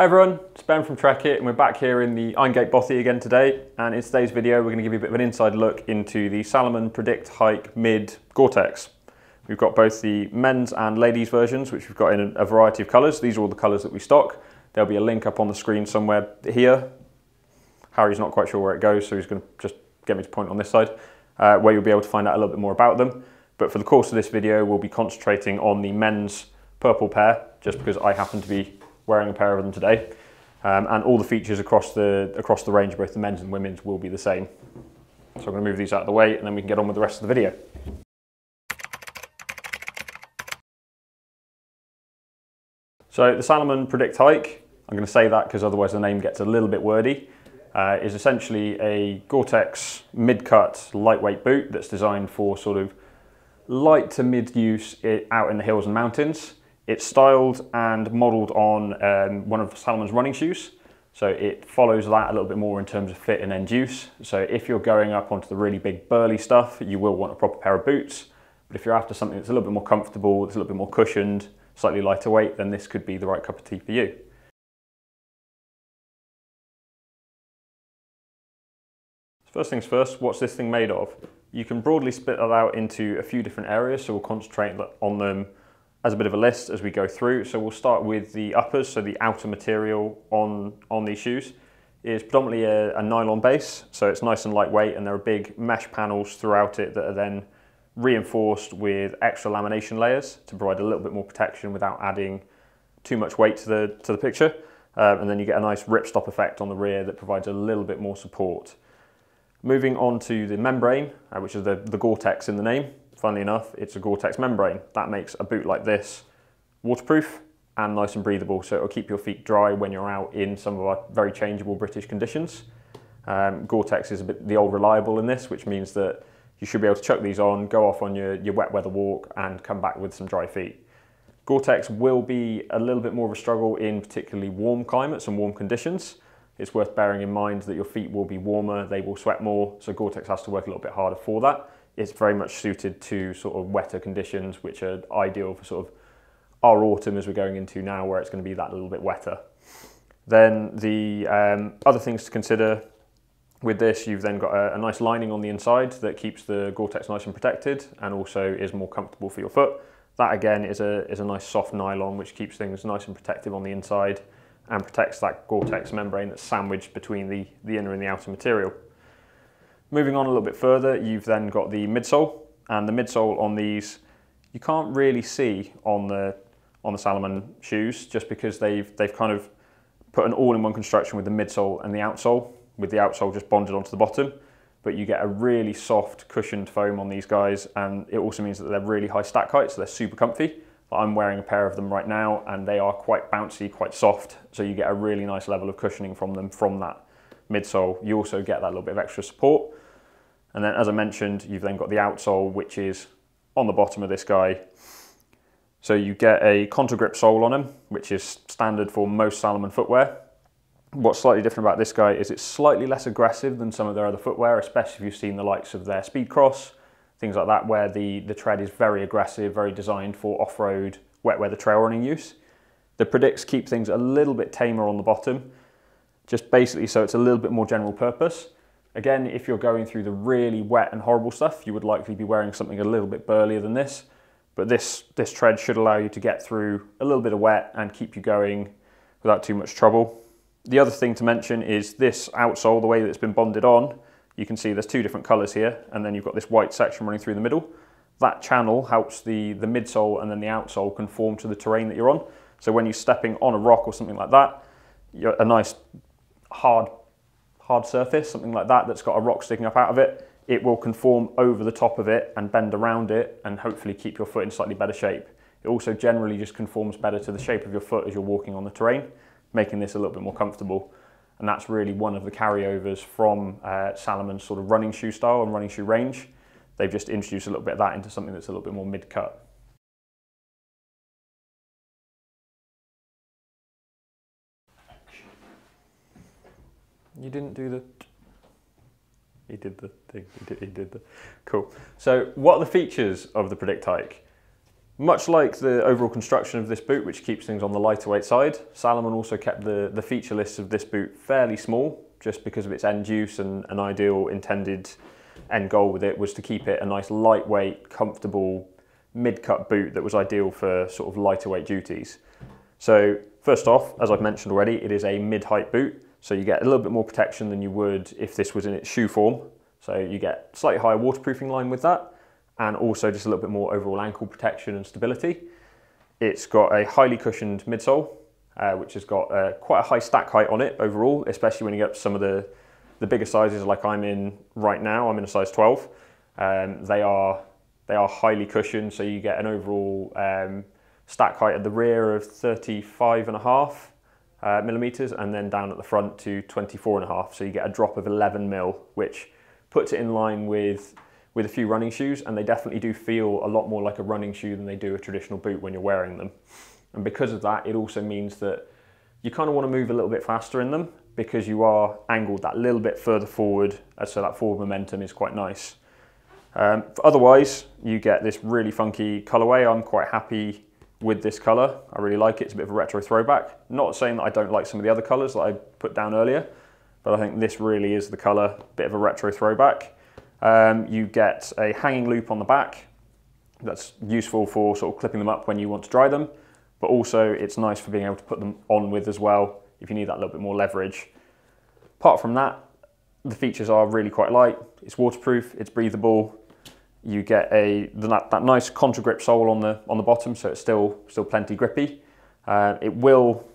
Hi everyone, it's Ben from Trekitt and we're back here in the Irongate Bothy again today and in today's video we're going to give you a bit of an inside look into the Salomon Predict Hike Mid Gore-Tex. We've got both the men's and ladies versions which we've got in a variety of colours. These are all the colours that we stock. There'll be a link up on the screen somewhere here. Harry's not quite sure where it goes so he's going to just get me to point on this side uh, where you'll be able to find out a little bit more about them. But for the course of this video we'll be concentrating on the men's purple pair just because I happen to be wearing a pair of them today. Um, and all the features across the, across the range, both the men's and women's, will be the same. So I'm going to move these out of the way and then we can get on with the rest of the video. So the Salomon Predict Hike, I'm going to say that because otherwise the name gets a little bit wordy, uh, is essentially a Gore-Tex mid-cut lightweight boot that's designed for sort of light to mid use out in the hills and mountains. It's styled and modelled on um, one of Salomon's running shoes. So it follows that a little bit more in terms of fit and end use. So if you're going up onto the really big burly stuff, you will want a proper pair of boots. But if you're after something that's a little bit more comfortable, it's a little bit more cushioned, slightly lighter weight, then this could be the right cup of tea for you. First things first, what's this thing made of? You can broadly split that out into a few different areas, so we'll concentrate on them as a bit of a list as we go through. So we'll start with the uppers, so the outer material on, on these shoes is predominantly a, a, nylon base, so it's nice and lightweight and there are big mesh panels throughout it that are then reinforced with extra lamination layers to provide a little bit more protection without adding too much weight to the, to the picture. Um, and then you get a nice ripstop effect on the rear that provides a little bit more support. Moving on to the membrane, uh, which is the, the Gore-Tex in the name funnily enough, it's a Gore-Tex membrane. That makes a boot like this waterproof and nice and breathable, so it'll keep your feet dry when you're out in some of our very changeable British conditions. Um, Gore-Tex is a bit the old reliable in this, which means that you should be able to chuck these on, go off on your, your wet weather walk and come back with some dry feet. Gore-Tex will be a little bit more of a struggle in particularly warm climates and warm conditions. It's worth bearing in mind that your feet will be warmer, they will sweat more, so Gore-Tex has to work a little bit harder for that it's very much suited to sort of wetter conditions, which are ideal for sort of our autumn as we're going into now, where it's going to be that little bit wetter. Then the um, other things to consider with this, you've then got a, a, nice lining on the inside that keeps the Gore-Tex nice and protected and also is more comfortable for your foot. That again is a, is a nice soft nylon which keeps things nice and protective on the inside and protects that Gore-Tex membrane that's sandwiched between the, the inner and the outer material. Moving on a little bit further, you've then got the midsole, and the midsole on these you can't really see on the on the Salomon shoes just because they've they've kind of put an all-in-one construction with the midsole and the outsole, with the outsole just bonded onto the bottom. But you get a really soft cushioned foam on these guys, and it also means that they're really high stack height, so they're super comfy. I'm wearing a pair of them right now, and they are quite bouncy, quite soft, so you get a really nice level of cushioning from them from that midsole. You also get that little bit of extra support. And then as I mentioned, you've then got the outsole, which is on the bottom of this guy. So you get a Contagrip sole on them, which is standard for most Salomon footwear. What's slightly different about this guy is it's slightly less aggressive than some of their other footwear, especially if you've seen the likes of their Speedcross, things like that, where the, the tread is very aggressive, very designed for off-road, wet weather trail running use. The Predicts keep things a little bit tamer on the bottom, just basically so it's a little bit more general purpose. Again, if you're going through the really wet and horrible stuff, you would likely be wearing something a little bit burlier than this. But this, this tread should allow you to get through a little bit of wet and keep you going without too much trouble. The other thing to mention is this outsole, the way that it's been bonded on, you can see there's two different colours here, and then you've got this white section running through the middle. That channel helps the, the midsole and then the outsole conform to the terrain that you're on. So when you're stepping on a rock or something like that, you're a nice hard hard surface, something like that, that's got a rock sticking up out of it, it will conform over the top of it and bend around it and hopefully keep your foot in slightly better shape. It also generally just conforms better to the shape of your foot as you're walking on the terrain, making this a little bit more comfortable. And that's really one of the carryovers from uh, Salomon's sort of running shoe style and running shoe range. They've just introduced a little bit of that into something that's a little bit more mid-cut. You didn't do the. He did the thing. He did, he did the. Cool. So, what are the features of the Predict Hike? Much like the overall construction of this boot, which keeps things on the lighter weight side, Salomon also kept the, the feature list of this boot fairly small, just because of its end use and an ideal intended end goal with it was to keep it a nice lightweight, comfortable, mid-cut boot that was ideal for sort of lighter weight duties. So first off, as I've mentioned already, it is a mid-height boot, so you get a little bit more protection than you would if this was in its shoe form. So you get slightly higher waterproofing line with that, and also just a little bit more overall ankle protection and stability. It's got a highly cushioned midsole, uh, which has got uh, quite a high stack height on it overall, especially when you get some of the, the bigger sizes like I'm in right now, I'm in a size 12. Um, they are they are highly cushioned, so you get an overall um, stack height at the rear of 35 and a half uh, millimeters, and then down at the front to 24 and a half. So you get a drop of 11 mil, which puts it in line with with a few running shoes and they definitely do feel a lot more like a running shoe than they do a traditional boot when you're wearing them. And because of that, it also means that you kind of want to move a little bit faster in them because you are angled that little bit further forward, uh, so that forward momentum is quite nice. Um, otherwise, you get this really funky colorway. I'm quite happy with this color. I really like it. It's a bit of a retro throwback. Not saying that I don't like some of the other colors that I put down earlier, but I think this really is the color, a bit of a retro throwback. Um, you get a hanging loop on the back that's useful for sort of clipping them up when you want to dry them, but also it's nice for being able to put them on with as well if you need that little bit more leverage. Apart from that, the features are really quite light. It's waterproof, it's breathable. You get a that, that nice Contagrip sole on the on the bottom, so it's still still plenty grippy. Uh, it will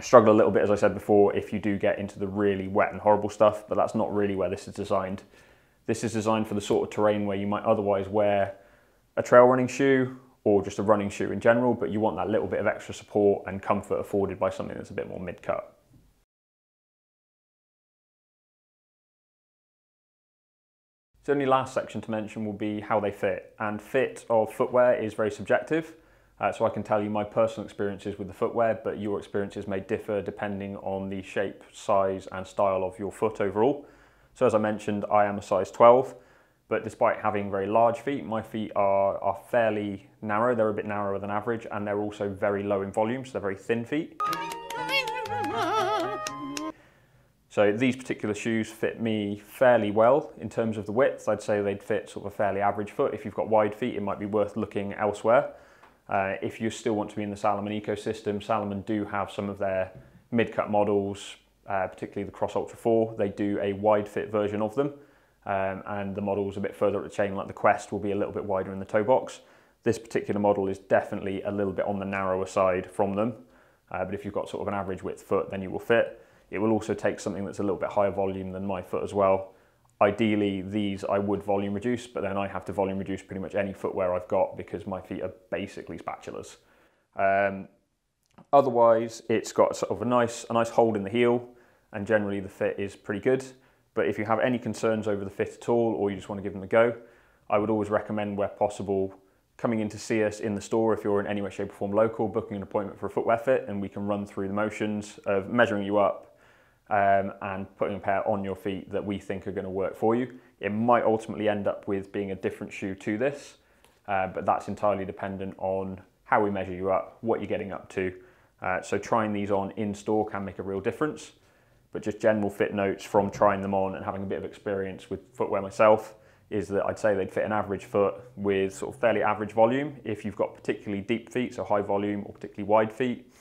struggle a little bit, as I said before, if you do get into the really wet and horrible stuff, but that's not really where this is designed. This is designed for the sort of terrain where you might otherwise wear a trail running shoe or just a running shoe in general, but you want that little bit of extra support and comfort afforded by something that's a bit more mid-cut. The only last section to mention will be how they fit. And fit of footwear is very subjective. Uh, so I can tell you my personal experiences with the footwear, but your experiences may differ depending on the shape, size and style of your foot overall. So as I mentioned, I am a size 12, but despite having very large feet, my feet are, are fairly narrow. They're a bit narrower than average, and they're also very low in volume, so they're very thin feet. So these particular shoes fit me fairly well in terms of the width. I'd say they'd fit sort of a fairly average foot. If you've got wide feet, it might be worth looking elsewhere. Uh, if you still want to be in the Salomon ecosystem, Salomon do have some of their mid-cut models, uh, particularly the Cross Ultra 4. They do a wide fit version of them, um, and the models a bit further up the chain, like the Quest, will be a little bit wider in the toe box. This particular model is definitely a little bit on the narrower side from them, uh, but if you've got sort of an average width foot, then you will fit. It will also take something that's a little bit higher volume than my foot as well. Ideally, these I would volume reduce, but then I have to volume reduce pretty much any footwear I've got because my feet are basically spatulas. Um, otherwise, it's got sort of a nice, a nice hold in the heel, and generally the fit is pretty good. But if you have any concerns over the fit at all, or you just want to give them a go, I would always recommend where possible coming in to see us in the store if you're in any way, shape or form local, booking an appointment for a footwear fit and we can run through the motions of measuring you up um, and putting a pair on your feet that we think are going to work for you. It might ultimately end up with being a different shoe to this, uh, but that's entirely dependent on how we measure you up, what you're getting up to. Uh, so trying these on in store can make a real difference but just general fit notes from trying them on and having a bit of experience with footwear myself is that I'd say they'd fit an average foot with sort of fairly average volume. If you've got particularly deep feet, so high volume or particularly wide feet,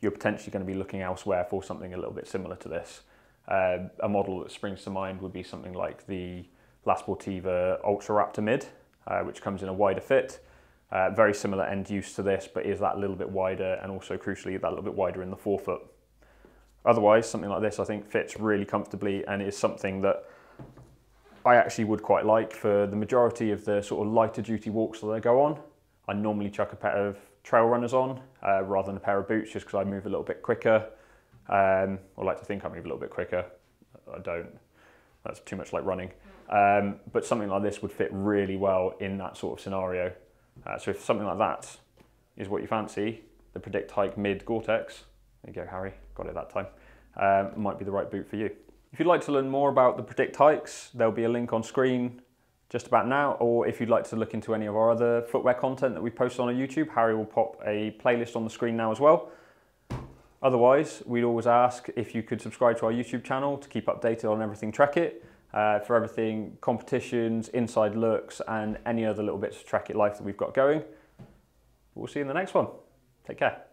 you're potentially going to be looking elsewhere for something a little bit similar to this. Uh, a model that springs to mind would be something like the La Sportiva Ultra Raptor Mid, uh, which comes in a wider fit. Uh, very similar end use to this, but is that a little bit wider and also crucially that little bit wider in the forefoot. Otherwise, something like this I think fits really comfortably and is something that I actually would quite like for the majority of the sort of lighter duty walks that I go on. I normally chuck a pair of trail runners on uh, rather than a pair of boots just because I move a little bit quicker. Um, I like to think I move a little bit quicker. I don't. That's too much like running. Um, but something like this would fit really well in that sort of scenario. Uh, so if something like that is what you fancy, the Predict Hike Mid Gore-Tex, there you go, Harry, got it that time. Um, might be the right boot for you. If you'd like to learn more about the Predict hikes, there'll be a link on screen just about now, or if you'd like to look into any of our other footwear content that we post on our YouTube, Harry will pop a playlist on the screen now as well. Otherwise, we'd always ask if you could subscribe to our YouTube channel to keep updated on everything Trekitt, uh, for everything competitions, inside looks, and any other little bits of Trekitt life that we've got going. We'll see you in the next one. Take care.